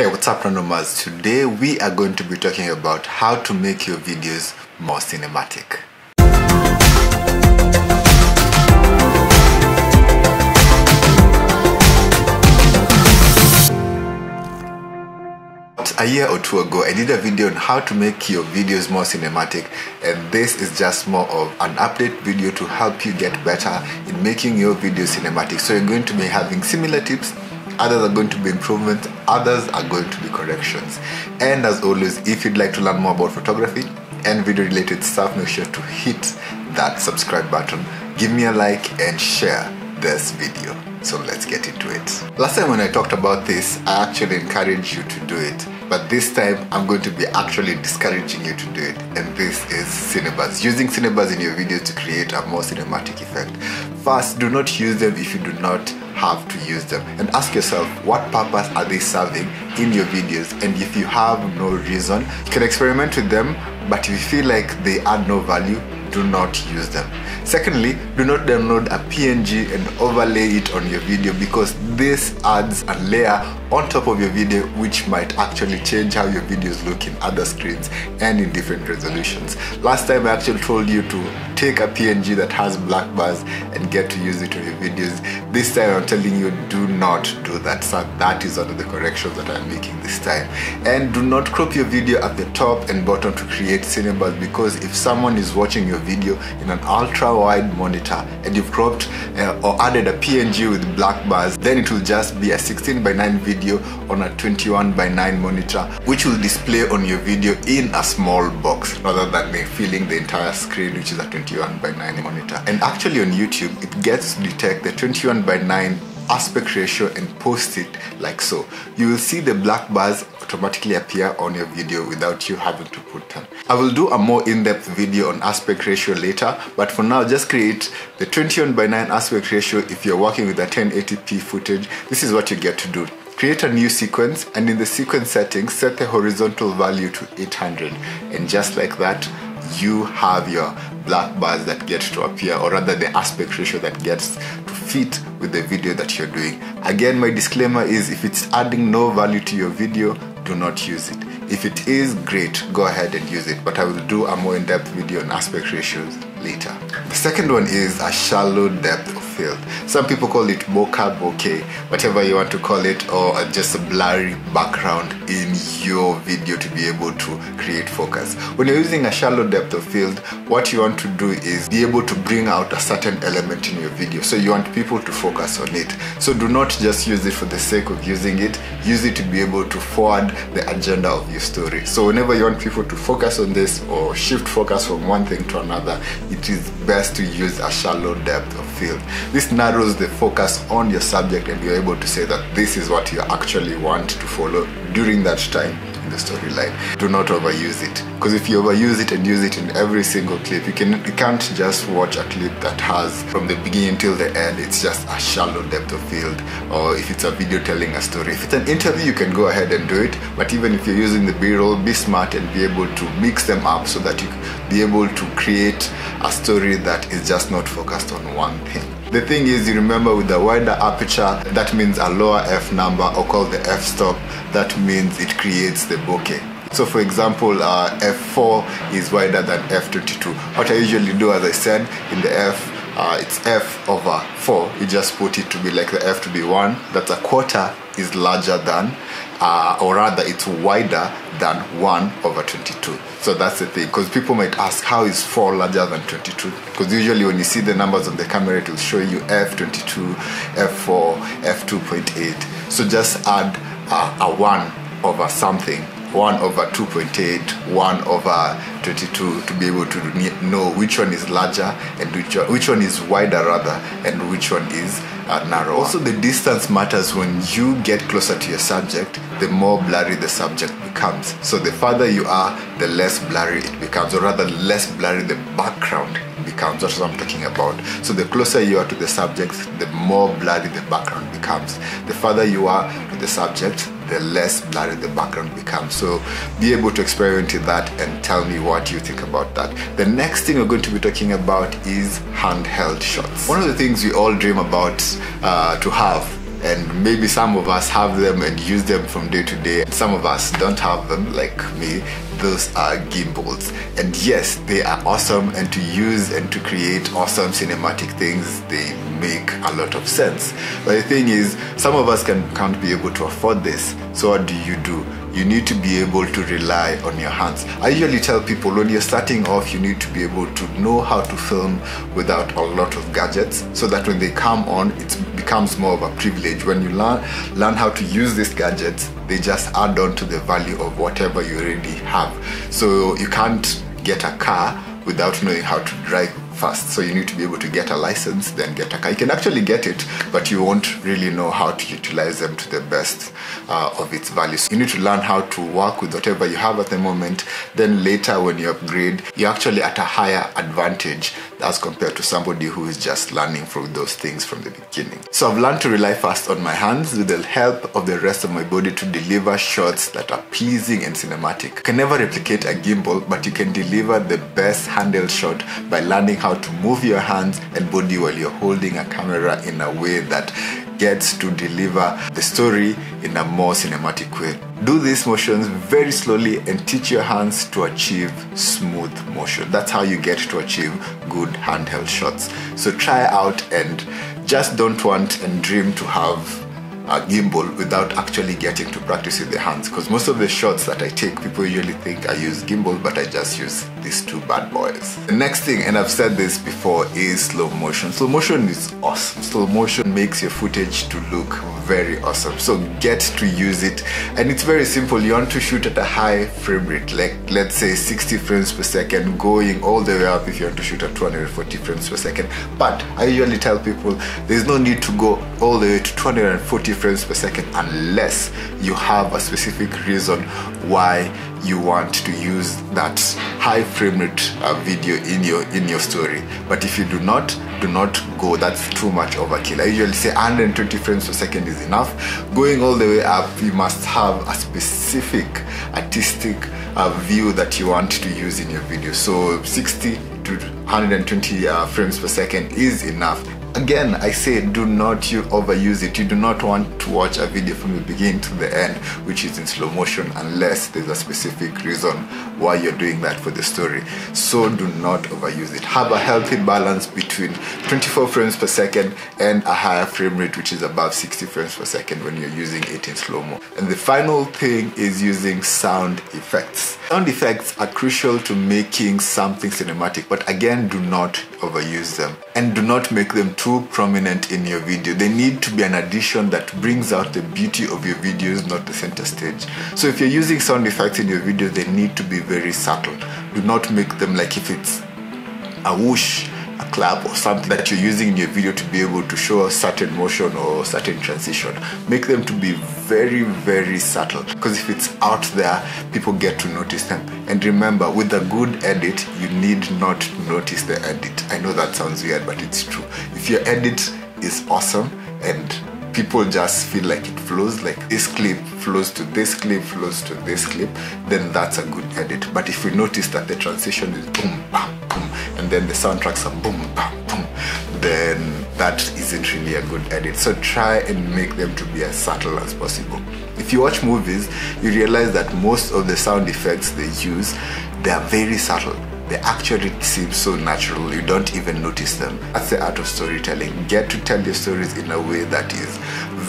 Hey, what's up, randomers? Today we are going to be talking about how to make your videos more cinematic. a year or two ago i did a video on how to make your videos more cinematic and this is just more of an update video to help you get better in making your videos cinematic so you're going to be having similar tips others are going to be improvements others are going to be corrections. And as always if you'd like to learn more about photography and video related stuff make sure to hit that subscribe button give me a like and share this video. So let's get into it. Last time when i talked about this i actually encouraged you to do it. But this time I'm going to be actually discouraging you to do it. And this is Cinebars. Using Cinebars in your videos to create a more cinematic effect. First, do not use them if you do not have to use them and ask yourself what purpose are they serving in your videos and if you have no reason, you can experiment with them but if you feel like they add no value, do not use them. Secondly, do not download a PNG and overlay it on your video because this adds a layer on top of your video which might actually change how your videos look in other screens and in different resolutions. Last time I actually told you to take a PNG that has black bars and get to use it on your videos. This time I'm telling you do not do that. So that is one of the corrections that I'm making this time. And do not crop your video at the top and bottom to create cinebars because if someone is watching your video in an ultra wide monitor and you've cropped uh, or added a PNG with black bars, then it will just be a 16 by 9 video on a 21 by 9 monitor, which will display on your video in a small box rather than filling the entire screen, which is a 21 by 9 monitor. And actually on YouTube, it gets to detect the 21 by 9 aspect ratio and post it like so. You will see the black bars automatically appear on your video without you having to put them. I will do a more in-depth video on aspect ratio later, but for now just create the 21 by 9 aspect ratio if you're working with a 1080p footage. This is what you get to do. Create a new sequence and in the sequence settings set the horizontal value to 800 and just like that you have your black bars that get to appear or rather the aspect ratio that gets to fit with the video that you're doing. Again my disclaimer is if it's adding no value to your video do not use it. If it is great go ahead and use it but I will do a more in-depth video on aspect ratios later. The second one is a shallow depth field. Some people call it bokeh, bokeh, whatever you want to call it, or just a blurry background in your video to be able to create focus. When you're using a shallow depth of field, what you want to do is be able to bring out a certain element in your video. So you want people to focus on it. So do not just use it for the sake of using it, use it to be able to forward the agenda of your story. So whenever you want people to focus on this or shift focus from one thing to another, it is best to use a shallow depth of field. This narrows the focus on your subject and you're able to say that this is what you actually want to follow during that time in the storyline. Do not overuse it because if you overuse it and use it in every single clip, you can you can't just watch a clip that has from the beginning till the end. It's just a shallow depth of field. Or if it's a video telling a story, if it's an interview, you can go ahead and do it. But even if you're using the B-roll, be smart and be able to mix them up so that you be able to create a story that is just not focused on one thing. The thing is, you remember with the wider aperture, that means a lower f number or called the f-stop, that means it creates the bokeh. So for example, uh, f4 is wider than f22. What I usually do, as I said, in the f, uh, it's f over 4. You just put it to be like the f to be 1. That's a quarter is larger than, uh, or rather it's wider than 1 over 22. So that's the thing, because people might ask, how is 4 larger than 22? Because usually when you see the numbers on the camera, it will show you f22, f4, f2.8. So just add uh, a 1 over something 1 over 2.8, 1 over 22 to be able to know which one is larger and which one, which one is wider rather and which one is uh, narrow. Also the distance matters when you get closer to your subject, the more blurry the subject becomes. So the farther you are, the less blurry it becomes or rather less blurry the background becomes. That's what I'm talking about. So the closer you are to the subject, the more blurry the background becomes. The farther you are to the subject, the less blurry the background becomes. So be able to experiment with that and tell me what you think about that. The next thing we're going to be talking about is handheld shots. One of the things we all dream about uh, to have and maybe some of us have them and use them from day to day. Some of us don't have them like me. Those are gimbals and yes they are awesome. And to use and to create awesome cinematic things they make a lot of sense. But the thing is some of us can can't be able to afford this. So what do you do you need to be able to rely on your hands. I usually tell people when you're starting off, you need to be able to know how to film without a lot of gadgets so that when they come on, it becomes more of a privilege. When you learn, learn how to use these gadgets, they just add on to the value of whatever you already have. So you can't get a car without knowing how to drive first. So you need to be able to get a license, then get a car. You can actually get it, but you won't really know how to utilize them to the best uh, of its value. So you need to learn how to work with whatever you have at the moment. Then later, when you upgrade, you're actually at a higher advantage as compared to somebody who is just learning from those things from the beginning. So I've learned to rely first on my hands with the help of the rest of my body to deliver shots that are pleasing and cinematic. You can never replicate a gimbal, but you can deliver the best handheld shot by learning how to move your hands and body while you're holding a camera in a way that gets to deliver the story in a more cinematic way. Do these motions very slowly and teach your hands to achieve smooth motion. That's how you get to achieve good handheld shots. So try out and just don't want and dream to have a gimbal without actually getting to practice with the hands because most of the shots that I take people usually think I use gimbal but I just use these two bad boys. The next thing and I've said this before is slow motion. Slow motion is awesome. Slow motion makes your footage to look very awesome so get to use it and it's very simple you want to shoot at a high frame rate like let's say 60 frames per second going all the way up if you want to shoot at 240 frames per second but I usually tell people there's no need to go all the way to 240 frames per second unless you have a specific reason why you want to use that high rate uh, video in your in your story. But if you do not do not go that's too much overkill i usually say 120 frames per second is enough. Going all the way up you must have a specific artistic uh, view that you want to use in your video. So 60 to 120 uh, frames per second is enough again i say do not you overuse it. You do not want to watch a video from the beginning to the end which is in slow motion unless there's a specific reason why you're doing that for the story. So do not overuse it. Have a healthy balance between 24 frames per second and a higher frame rate which is above 60 frames per second when you're using it in slow mo. And the final thing is using sound effects. Sound effects are crucial to making something cinematic but again do not overuse them. And do not make them too prominent in your video. They need to be an addition that brings out the beauty of your videos, not the center stage. So if you're using sound effects in your video, they need to be very subtle. Do not make them like if it's a whoosh, a clap or something that you're using in your video to be able to show a certain motion or certain transition. Make them to be very, very subtle because if it's out there, people get to notice them. And remember, with a good edit, you need not notice the edit. I know that sounds weird, but it's true. If your edit is awesome and people just feel like it flows like this clip flows to this clip flows to this clip then that's a good edit. But if you notice that the transition is boom bam boom and then the soundtracks are boom bam boom then that isn't really a good edit. So try and make them to be as subtle as possible. If you watch movies you realize that most of the sound effects they use they are very subtle they actually seem so natural you don't even notice them that's the art of storytelling get to tell your stories in a way that is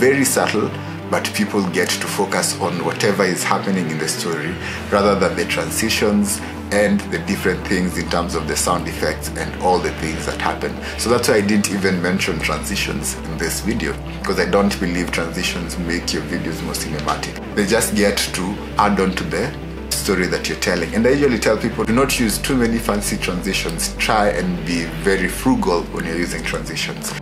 very subtle but people get to focus on whatever is happening in the story rather than the transitions and the different things in terms of the sound effects and all the things that happen. So that's why I didn't even mention transitions in this video because I don't believe transitions make your videos more cinematic. They just get to add on to the story that you're telling. And I usually tell people do not use too many fancy transitions. Try and be very frugal when you're using transitions.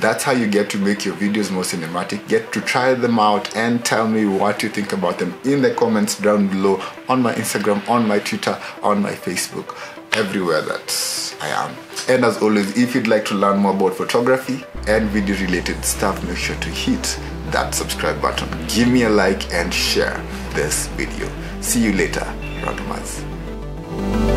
That's how you get to make your videos more cinematic. Get to try them out and tell me what you think about them in the comments down below on my instagram on my twitter on my facebook everywhere that i am. And as always if you'd like to learn more about photography and video related stuff make sure to hit that subscribe button. Give me a like and share this video. See you later Randomers.